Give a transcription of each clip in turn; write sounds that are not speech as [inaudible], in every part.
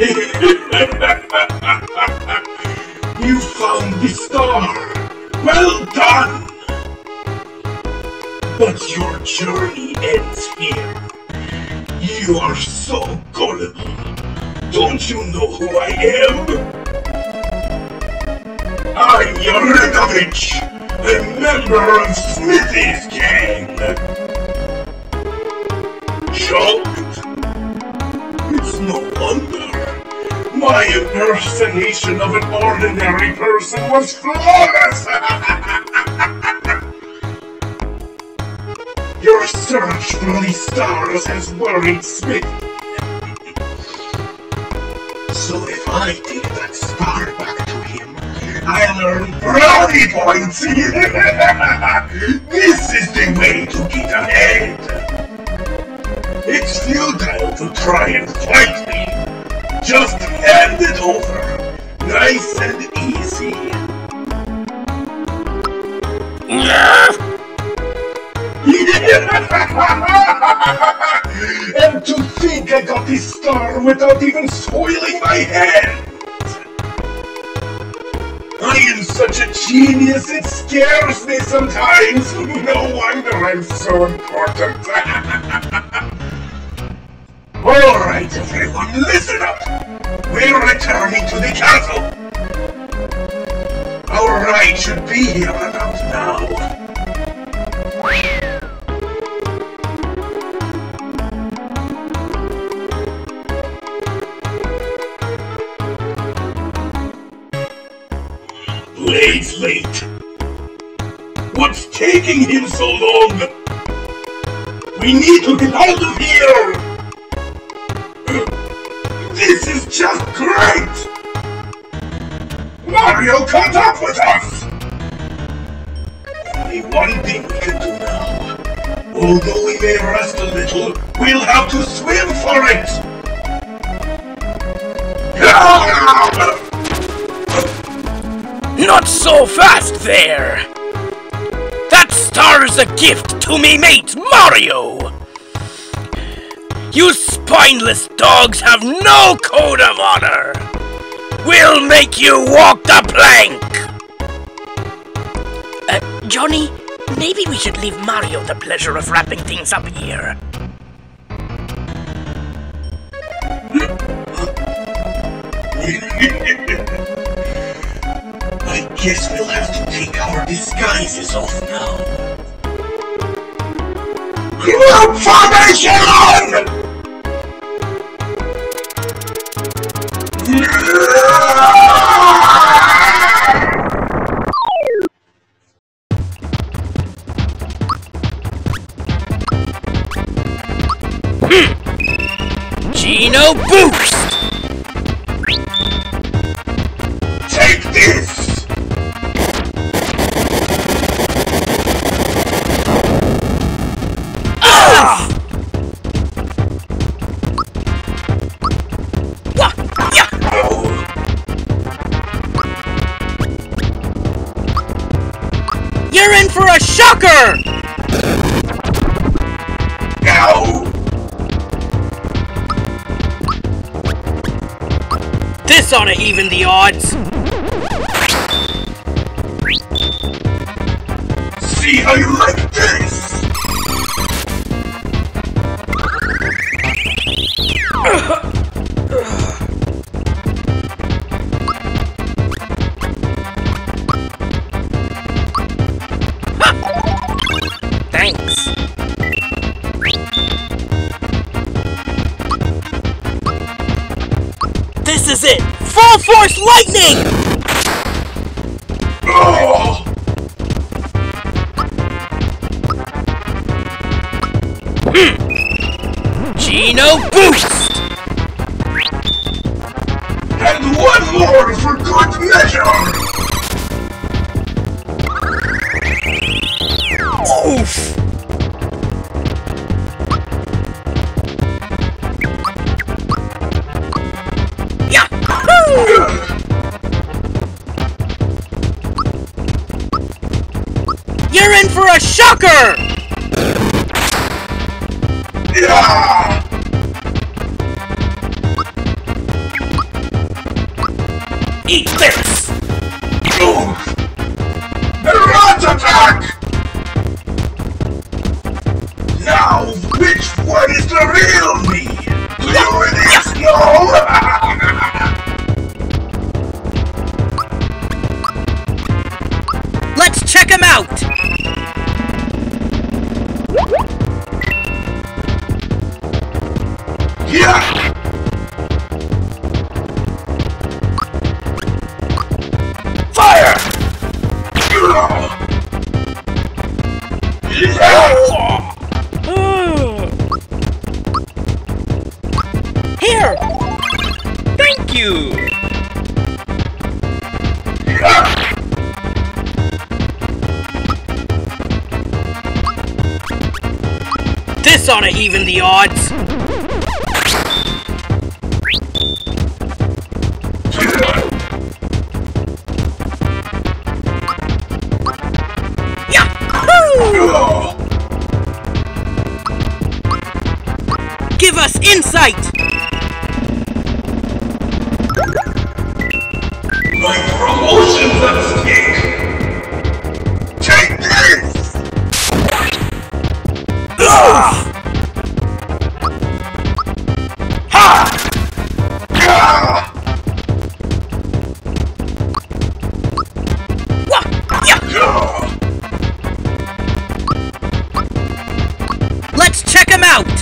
[laughs] you found the star! Well done! But your journey ends here. You are so gullible. Don't you know who I am? I'm Yaridovich, a member of Smithy's gang. Shocked? My impersonation of an ordinary person was flawless! [laughs] Your search for these stars has worried Smith. So if I take that star back to him, I'll earn brownie points! [laughs] this is the way to get ahead! It's futile to try and fight me! Just hand it over! Nice and easy! [laughs] and to think I got this star without even soiling my hand! I am such a genius, it scares me sometimes! [laughs] No wonder I'm so important! [laughs] Alright everyone, listen up! We're returning to the castle! Our ride should be here about now. Late, late. What's taking him so long? We need to get out of here! This is just great! Mario caught up with us! Only one thing we can do now. Although we may rest a little, we'll have to swim for it! Not so fast there! That star's a gift to me mate Mario! You spineless dogs have no code of honor! We'll make you walk the plank! Uh, Johnny, maybe we should leave Mario the pleasure of wrapping things up here. [laughs] I guess we'll have to take our disguises off now. Group formation! Geno Take this! Ah! You're in for a shocker! This ought to even the odds. How you like this? Thanks. This is it! Full force lightning! Oh, Geno Boost! and one more for good measure! Oof! You're in for a shocker! Eat this! Move! Rat attack! Now, which one is the real me? You really know? Let's check him out! Ought to even the odds! Yahoo! Give us insight! My promotion's at stake! Take this! Ugh! Him out!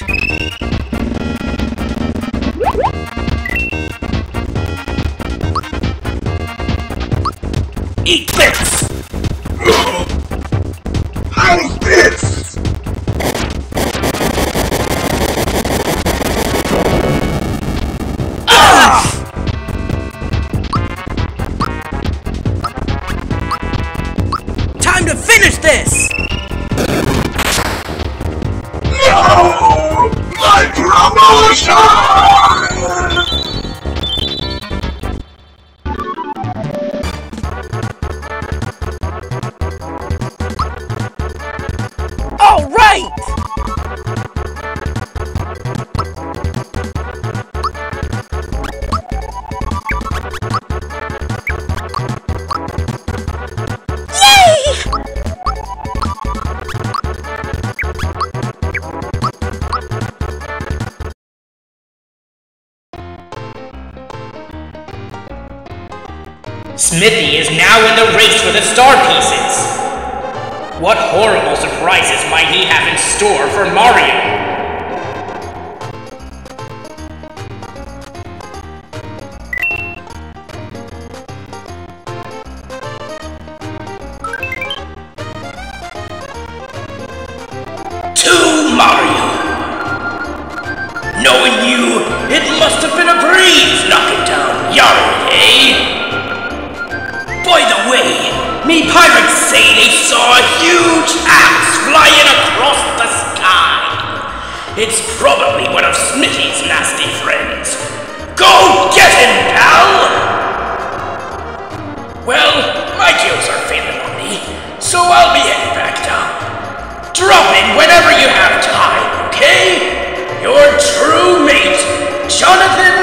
Promotion! Smithy is now in the race for the star pieces. What horrible surprises might he have in store for Mario? To Mario! Knowing you, it must have been a breeze knocking down Yari, eh? By the way, me pirates say they saw a huge axe flying across the sky. It's probably one of Smithy's nasty friends. Go get him, pal! Well, my gills are failing on me, so I'll be heading back down. Drop in whenever you have time, okay? Your true mate, Jonathan